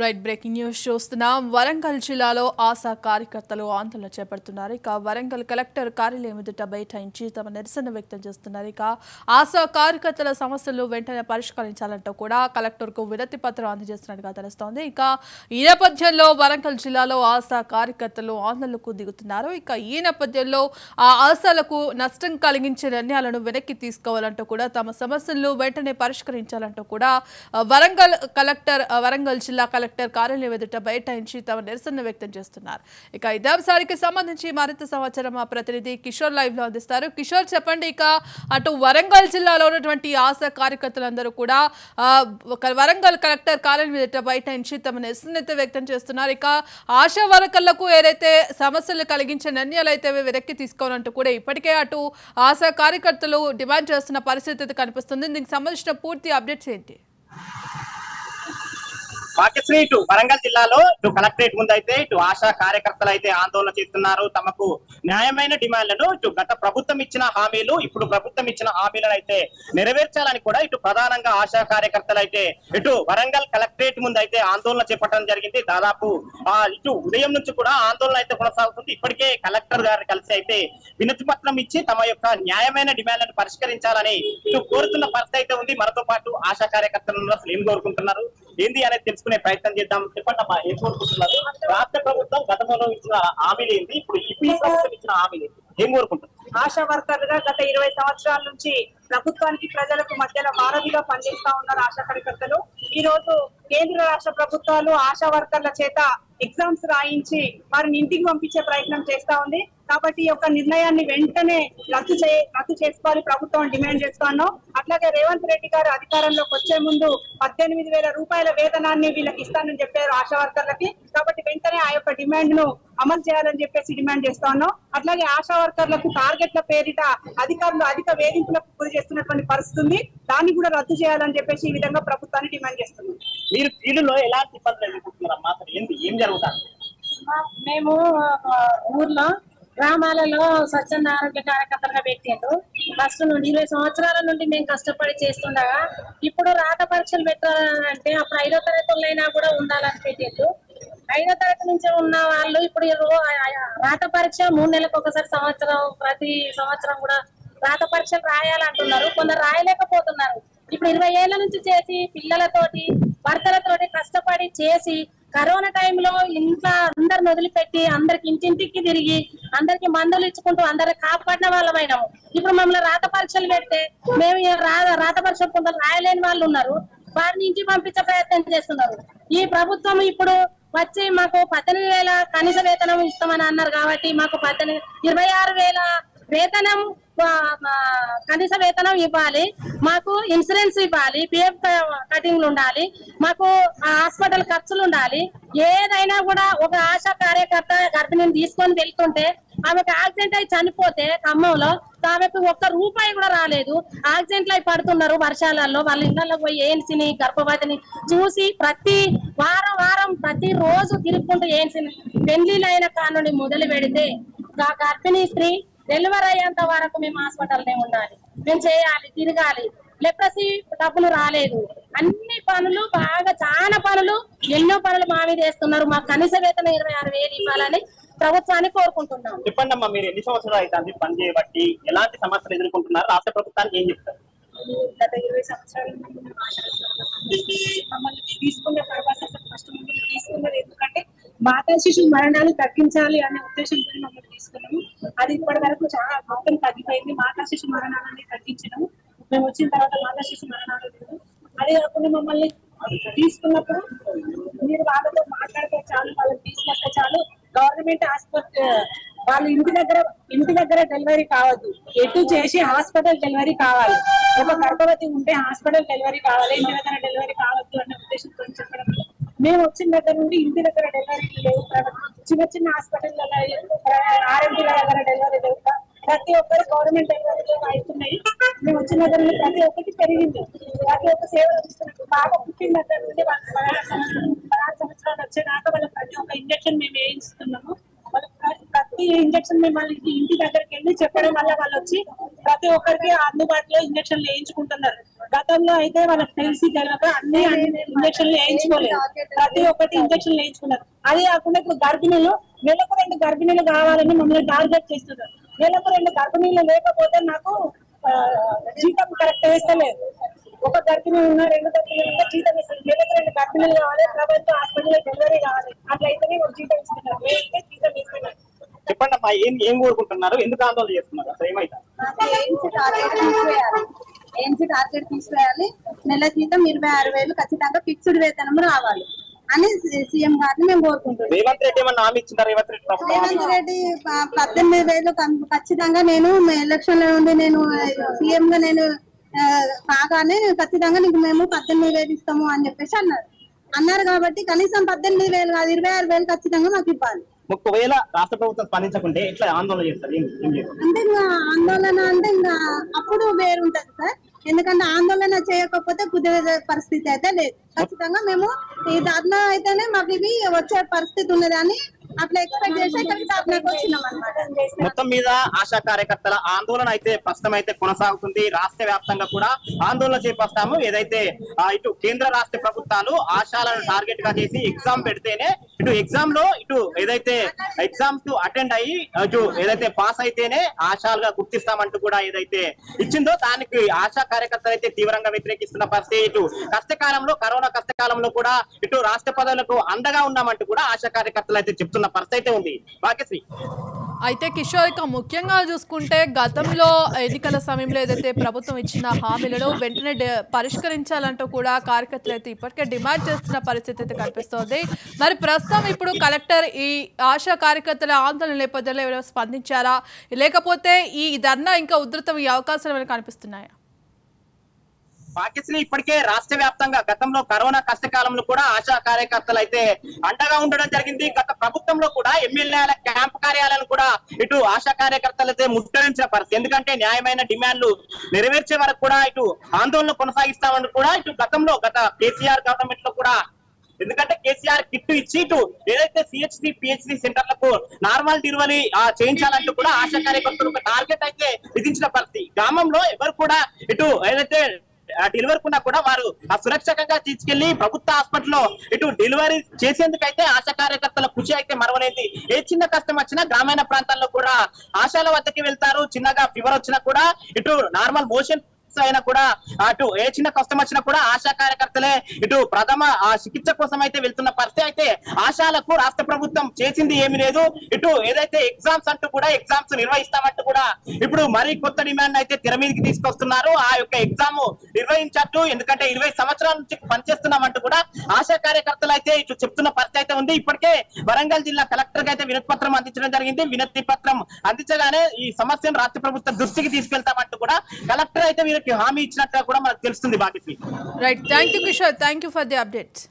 Right breaking news చూస్తున్నాం. వరంగల్ జిల్లాలో ఆశా కార్యకర్తలు ఆందోళన చేపడుతున్నారు. ఇక వరంగల్ కలెక్టర్ కార్యాలయం ఎదుట బైఠాయించి తమ నిరసన వ్యక్తం చేస్తున్నారు. ఇక ఆశా కార్యకర్తల సమస్యలు వెంటనే పరిష్కరించాలంటూ కూడా కలెక్టర్కు వినతి పత్రం అందజేస్తున్నట్టుగా తెలుస్తోంది. ఇక ఈ నేపథ్యంలో వరంగల్ జిల్లాలో ఆశా కార్యకర్తలు ఆందోళనకు దిగుతున్నారు. ఇక ఈ నేపథ్యంలో ఆ ఆశాలకు నష్టం కలిగించే నిర్ణయాలను వెనక్కి తీసుకోవాలంటూ కూడా తమ సమస్యలను వెంటనే పరిష్కరించాలంటూ కూడా వరంగల్ కలెక్టర్ వరంగల్ జిల్లా కలెక్టర్ కలెక్టర్ కార్యాలయం ఎదుట బైఠాయించి తమ నిరసన వ్యక్తం చేస్తున్నారు. ఇక ఇదే అంశానికి సంబంధించి మరింత సమాచారం మా ప్రతినిధి కిషోర్ లైవ్లో అందిస్తారు. కిషోర్ చెప్పండి ఇక అటు వరంగల్ జిల్లాలో ఉన్నటువంటి ఆశా కార్యకర్తలందరూ కూడా వరంగల్ కలెక్టర్ కార్యాలయం ఎదుట బైఠాయించి తమ నిరసన వ్యక్తం చేస్తున్నారు. ఇక ఆశా వర్కర్లకు ఏదైతే సమస్యలు కలిగించే నిర్ణయాలు అయితే వెనక్కి తీసుకోవాలంటూ కూడా ఇప్పటికే అటు ఆశా కార్యకర్తలు డిమాండ్ చేస్తున్న పరిస్థితి కనిపిస్తుంది. దీనికి సంబంధించిన పూర్తి అప్డేట్స్ ఏంటి? భాగ్యశ్రీ ఇటు వరంగల్ జిల్లాలో ఇటు కలెక్టరేట్ ముందు అయితే ఇటు ఆశా కార్యకర్తలు అయితే ఆందోళన చేస్తున్నారు. తమకు న్యాయమైన డిమాండ్లను ఇటు గత ప్రభుత్వం ఇచ్చిన హామీలు ఇప్పుడు ప్రభుత్వం ఇచ్చిన హామీలను అయితే నెరవేర్చాలని కూడా ఇటు ప్రధానంగా ఆశా కార్యకర్తలు అయితే ఇటు వరంగల్ కలెక్టరేట్ ముందు అయితే ఆందోళన చేపట్టడం జరిగింది. దాదాపు ఆ ఇటు ఉదయం నుంచి కూడా ఆందోళన అయితే కొనసాగుతుంది. ఇప్పటికే కలెక్టర్ గారు కలిసి అయితే వినతి పత్రం ఇచ్చి తమ యొక్క న్యాయమైన డిమాండ్లను పరిష్కరించాలని ఇటు కోరుతున్న పరిస్థితి అయితే ఉంది. మనతో పాటు ఆశా కార్యకర్తలు అసలు ఏం కోరుకుంటున్నారు? ఏంది అనేది తెలుసుకునే ప్రయత్నం చేద్దాం. చెప్పండి అమ్మా ఏం కోరుకుంటున్నారు? రాష్ట్ర ప్రభుత్వం గతంలో ఇచ్చిన హామీలు ఏంటి ఇప్పుడు ఈ ప్రభుత్వం ఇచ్చిన హామీలు ఏం కోరుకుంటారు ఆశా వర్కర్లుగా గత ఇరవై సంవత్సరాల నుంచి ప్రభుత్వానికి ప్రజలకు మధ్యలో మారధిగా పనిచేస్తా ఉన్నారు ఆశా కార్యకర్తలు. ఈ రోజు కేంద్ర రాష్ట్ర ప్రభుత్వాలు ఆశా వర్కర్ల చేత ఎగ్జామ్స్ రాయించి వారిని ఇంటికి పంపించే ప్రయత్నం చేస్తా ఉంది. కాబట్టి ఈ యొక్క నిర్ణయాన్ని వెంటనే రద్దు చే రద్దు చేసుకోవాలి. ప్రభుత్వం డిమాండ్ చేస్తా అట్లాగే రేవంత్ రెడ్డి గారు అధికారంలోకి వచ్చే ముందు పద్దెనిమిది వేల రూపాయల వేతనాన్ని వీళ్ళకి ఇస్తానని చెప్పారు ఆశా వర్కర్లకి. కాబట్టి వెంటనే ఆ యొక్క డిమాండ్ను అమలు చేయాలని చెప్పేసి డిమాండ్ చేస్తా ఉన్నాం. అట్లాగే ఆశా వర్కర్లకు టార్గెట్ల పేరిట అధికారులు అధిక వేధింపులకు గురి చేస్తున్నటువంటి పరిస్థితి ఉంది. దాన్ని కూడా రద్దు చేయాలని చెప్పేసి ఈ విధంగా ప్రభుత్వాన్ని డిమాండ్ చేస్తున్నాం. మీరు ఫీల్డ్లో ఎలాంటి ఇబ్బందులు ఎదుర్కొంటున్నారు? అమ్మా అసలు ఏంది? ఏం జరుగుతుంది? మేము ఊర్లో గ్రామాలలో స్వచ్ఛంద ఆరోగ్య కార్యకర్తలుగా పెట్టిండు ఫస్ట్ నుండి ఇరవై సంవత్సరాల నుండి మేము కష్టపడి చేస్తుండగా ఇప్పుడు రాత పరీక్షలు పెట్టాలంటే అప్పుడు ఐదో తరగతుల్లో అయినా కూడా ఉండాలని పెట్టిండు ఐదో తరగతి నుంచి ఉన్న వాళ్ళు ఇప్పుడు రాత పరీక్ష మూడు నెలలకు ఒకసారి సంవత్సరం ప్రతి సంవత్సరం కూడా రాత పరీక్షలు రాయాలంటున్నారు. కొందరు రాయలేకపోతున్నారు. ఇప్పుడు ఇరవై ఏళ్ళ నుంచి చేసి పిల్లలతోటి భర్తలతోటి కష్టపడి చేసి కరోనా టైంలో ఇంట్లో అందరిని వదిలిపెట్టి అందరికి ఇంటింటికి తిరిగి అందరికి మందులు ఇచ్చుకుంటూ అందరికి కాపాడిన వాళ్ళమైనాము. ఇప్పుడు మమ్మల్ని రాత పరీక్షలు పెడితే మేము రాత పరీక్షలు కొందరు రాయలేని వాళ్ళు ఉన్నారు. వారిని ఇంటికి పంపించే ప్రయత్నం చేస్తున్నారు. ఈ ప్రభుత్వం ఇప్పుడు వచ్చి మాకు పద్దెనిమిది వేల కనీస వేతనం ఇస్తామని అన్నారు కాబట్టి మాకు పద్దెనిమిది ఇరవై ఆరు వేల వేతనం కనీస వేతనం ఇవ్వాలి. మాకు ఇన్సూరెన్స్ ఇవ్వాలి పిఎఫ్ కటింగ్లు ఉండాలి మాకు ఆ హాస్పిటల్ ఖర్చులు ఉండాలి. ఏదైనా కూడా ఒక ఆశా కార్యకర్త గర్భిణిని తీసుకొని వెళ్తుంటే ఆమెకు యాక్సిడెంట్ అయి చనిపోతే ఖమ్మంలో ఆమెకు ఒక్క రూపాయి కూడా రాలేదు. యాక్సిడెంట్ అయి పడుతున్నారు వర్షాలలో వాళ్ళ ఇళ్ళలో పోయి ఏన్సిని గర్భవతిని చూసి ప్రతి వారం వారం ప్రతి రోజు తిరుగుకుంటూ ఏన్సిని పెళ్ళిలైన కానుండి మొదలు పెడితే గర్భిణీ స్త్రీ డెలివరీ అయ్యేంత వరకు మేము హాస్పిటల్నే ఉండాలి. మేము చేయాలి తిరగాలి. లెప్రసీ డబ్బులు రాలేదు. అన్ని పనులు బాగా చాలా పనులు ఎన్నో పనులు మా మీద వేస్తున్నారు. మాకు కనీస వేతనం ఇరవై ఆరు వేలు ఇవ్వాలని ప్రభుత్వాన్ని కోరుకుంటున్నాం చెప్పండి అమ్మా మీరు ఎన్ని సంవత్సరాలు అవుతుంది పని చేయబట్టి ఎలాంటి సమస్యలు ఎదుర్కొంటున్నారు? రాష్ట్ర ప్రభుత్వానికి ఏం చెప్తారు? గత ఇరవై సంవత్సరాల మమ్మల్ని తీసుకున్న తర్వాత ఫస్ట్ మమ్మల్ని తీసుకున్నది ఎందుకంటే మాతా శిశు మరణాలు తగ్గించాలి అనే ఉద్దేశంతో మమ్మల్ని తీసుకున్నాము. అది ఇప్పటి వరకు చాలా మొత్తం తగ్గిపోయింది. మాతా శిశు మరణాలని తగ్గించినాము మేము వచ్చిన తర్వాత మాతా శిశు మరణాలు లేదు అదే కాకుండా మమ్మల్ని తీసుకున్నప్పుడు మీరు వాళ్ళతో మాట్లాడితే చాలు వాళ్ళని తీసుకొస్తే చాలు గవర్నమెంట్ హాస్పిటల్ వాళ్ళు ఇంటి దగ్గర ఇంటి దగ్గర డెలివరీ కావద్దు. ఎటు చేసి హాస్పిటల్ డెలివరీ కావాలి. ఒక గర్భవతి ఉంటే హాస్పిటల్ డెలివరీ కావాలి ఇంటి దగ్గర డెలివరీ కావద్దు అనే ఉద్దేశంతో చెప్పడం మేము వచ్చిన దగ్గర నుండి ఇంటి దగ్గర డెలివరీ లేవు. చిన్న చిన్న హాస్పిటల్లో ఆర్ఎంపీల దగ్గర డెలివరీ లేవు. ప్రతి ఒక్కరు గవర్నమెంట్ డెలివరీలో అవుతున్నాయి. మేము వచ్చిన దగ్గర నుండి ప్రతి ఒక్కటి పెరిగింది. ప్రతి ఒక్క సేవ ఇస్తున్నాం బాగా పుట్టిన దగ్గర నుండి వాళ్ళకి సంవత్సరాలు వచ్చేదాకా వాళ్ళకి ప్రతి ఒక్క ఇంజక్షన్ మేము వేయిస్తున్నాము. వాళ్ళకి ప్రతి- ఇంజక్షన్ మేము ఇంటి దగ్గరికి వెళ్ళి చెప్పడం వల్ల వాళ్ళు వచ్చి ప్రతి ఒక్కరికి అందుబాటులో ఇంజక్షన్లు వేయించుకుంటున్నారు. గతంలో అయితే వాళ్ళకి తెలిసి తెలియక అన్ని ఇంజక్షన్లు వేయించుకోలేదు. ప్రతి ఒక్కటి ఇంజక్షన్లు వేయించుకున్నారు. అదే కాకుండా ఇప్పుడు గర్భిణీలు నెలకు రెండు గర్భిణీలు కావాలని మమ్మల్ని టార్గెట్ చేస్తున్నారు. నెలకు రెండు గర్భిణీలు లేకపోతే నాకు జీతం కరెక్ట్ వేస్తలేదు. ఒక గర్భిణి ఉన్నా రెండు గర్భిణీలు ఉన్నా జీతం ఇస్తుంది నెలకు రెండు గర్భిణీలు కావాలి ప్రభుత్వ హాస్పిటల్ డెలివరీ కావాలి. అట్లయితేనే వాళ్ళు జీతం ఇస్తున్నారు లేదంటే జీతం ఇస్తున్నారు చెప్పండి అమ్మా ఏం ఏం కోరుకుంటున్నారు? ఎందుకు ఆందోళన చేస్తున్నారు? అసలు ఏమైతే ఏంచి టార్గెట్ తీసివేయాలి నెల జీతం ఇరవై ఆరు వేలు ఖచ్చితంగా ఫిక్స్డ్ వేతనం రావాలి అని సీఎం గారిని మేము కోరుకుంటున్నాం. రేవంత్ రెడ్డి ఏమన్నా హామీ ఇచ్చిందా? రేవంత్ రెడ్డి రేవంత్ రెడ్డి పద్దెనిమిది వేలు ఖచ్చితంగా నేను ఎలక్షన్లో ఉండి నేను సీఎం గా నేను కాగానే ఖచ్చితంగా నీకు మేము పద్దెనిమిది వేలు ఇస్తాము అని చెప్పేసి అన్నారు. అన్నారు కాబట్టి కనీసం పద్దెనిమిది వేలు కాదు ఇరవై ఆరు వేలు ఖచ్చితంగా మాకు ఇవ్వాలి. ఒకవేళ రాష్ట్ర ప్రభుత్వం స్పందించకుంటే ఎట్లా ఆందోళన చేస్తారు? అంటే ఇంకా ఆందోళన అంటే ఇంకా అప్పుడు వేరుంటది సార్. ఎందుకంటే ఆందోళన చేయకపోతే కుదిరే పరిస్థితి అయితే లేదు. ఖచ్చితంగా మేము ఈ ధర్నా అయితేనే మాకు ఇవి వచ్చే పరిస్థితి ఉన్నది అని అట్లా ఎక్స్పెక్ట్ చేసి ఇక్కడికి ధర్నాకి వచ్చినాం అనమాట మొత్తం మీద ఆశా కార్యకర్తల ఆందోళన అయితే ప్రస్తుతం అయితే కొనసాగుతుంది. రాష్ట్ర వ్యాప్తంగా కూడా ఆందోళన చేపస్తాము ఏదైతే ఇటు కేంద్ర రాష్ట్ర ప్రభుత్వాలు ఆశాలను టార్గెట్గా చేసి ఎగ్జామ్ పెడితేనే ఇటు ఎగ్జామ్లో ఇటు ఏదైతే ఎగ్జామ్స్ అటెండ్ అయ్యి ఇటు ఏదైతే పాస్ అయితేనే ఆశాలుగా గుర్తిస్తామంటూ కూడా ఏదైతే ఇచ్చిందో దానికి ఆశా కార్యకర్తలు అయితే తీవ్రంగా వ్యతిరేకిస్తున్న పరిస్థితి. ఇటు కష్టకాలంలో కరోనా కష్టకాలంలో కూడా ఇటు రాష్ట్ర పదవులకు అండగా ఉన్నామంటూ కూడా ఆశా కార్యకర్తలు అయితే చెప్తున్న పరిస్థితి అయితే ఉంది. భాగ్యశ్రీ. అయితే కిషోర్ ఇక ముఖ్యంగా చూసుకుంటే గతంలో ఎన్నికల సమయంలో ఏదైతే ప్రభుత్వం ఇచ్చిన హామీలను వెంటనే పరిష్కరించాలంటూ కూడా కార్యకర్తలు అయితే ఇప్పటికే డిమాండ్ చేస్తున్న పరిస్థితి అయితే కనిపిస్తోంది. మరి ప్రస్తుతం ఇప్పుడు కలెక్టర్ ఈ ఆశా కార్యకర్తల ఆందోళన నేపథ్యంలో ఎవరైనా స్పందించారా? లేకపోతే ఈ ధర్నా ఇంకా ఉధృతం ఈ అవకాశాలు ఏమైనా కనిపిస్తున్నాయా? భాగ్యశ్రీ ఇప్పటికే రాష్ట్ర వ్యాప్తంగా గతంలో కరోనా కష్టకాలంలో కూడా ఆశా కార్యకర్తలు అయితే అండగా ఉండడం జరిగింది. గత ప్రభుత్వంలో కూడా ఎమ్మెల్యేల క్యాంప్ కార్యాలయాలను కూడా ఇటు ఆశా కార్యకర్తలు అయితే ముట్టడించిన పరిస్థితి. ఎందుకంటే న్యాయమైన డిమాండ్లు నెరవేర్చే వరకు కూడా ఇటు ఆందోళన కొనసాగిస్తామని కూడా ఇటు గతంలో గత కేసీఆర్ గవర్నమెంట్లో కూడా ఎందుకంటే కేసీఆర్ కిట్ ఇచ్చి ఇటు ఏదైతే సిహెచ్సి పిహెచ్సి సెంటర్లకు నార్మల్ డెలివరీ చేయించాలంటూ కూడా ఆశా కార్యకర్తలు ఒక టార్గెట్ అయితే విధించిన పరిస్థితి. గ్రామంలో ఎవరు కూడా ఇటు ఏదైతే డెలివరీ కున్నా కూడా వారు ఆ సురక్షకంగా తీసుకెళ్ళి ప్రభుత్వ హాస్పిటల్లో ఇటు డెలివరీ చేసేందుకైతే ఆశా కార్యకర్తల కృషి అయితే మరవలేదు ఏ చిన్న కష్టం వచ్చినా గ్రామీణ ప్రాంతాల్లో కూడా ఆశాల వద్దకి వెళ్తారు. చిన్నగా ఫీవర్ వచ్చినా కూడా ఇటు నార్మల్ మోషన్ అయినా కూడా అటు ఏ చిన్న కష్టం వచ్చినా కూడా ఆశా కార్యకర్తలే ఇటు ప్రథమ ఆ చికిత్స కోసం అయితే వెళ్తున్న పరిస్థితి అయితే ఆశాలకు రాష్ట్ర ప్రభుత్వం చేసింది ఏమీ లేదు. ఇటు ఏదైతే ఎగ్జామ్స్ అంటూ కూడా ఎగ్జామ్స్ నిర్వహిస్తామంటూ కూడా ఇప్పుడు మరీ కొత్త డిమాండ్ అయితే తెర మీదకి తీసుకొస్తున్నారు. ఆ యొక్క ఎగ్జామ్ నిర్వహించట్టు ఎందుకంటే ఇరవై సంవత్సరాల నుంచి పనిచేస్తున్నామంటూ కూడా ఆశా కార్యకర్తలు అయితే ఇటు చెప్తున్న పరిస్థితి అయితే ఉంది. ఇప్పటికే వరంగల్ జిల్లా కలెక్టర్కి అయితే వినతి పత్రం అందించడం జరిగింది. వినతి పత్రం అందించగానే ఈ సమస్యను రాష్ట్ర ప్రభుత్వం దృష్టికి తీసుకెళ్తామంటూ కూడా కలెక్టర్ అయితే హామీ ఇచ్చినట్టుగా కూడా మనకు తెలుస్తుంది బాధ్యత right thank you Kishore thank you for the updates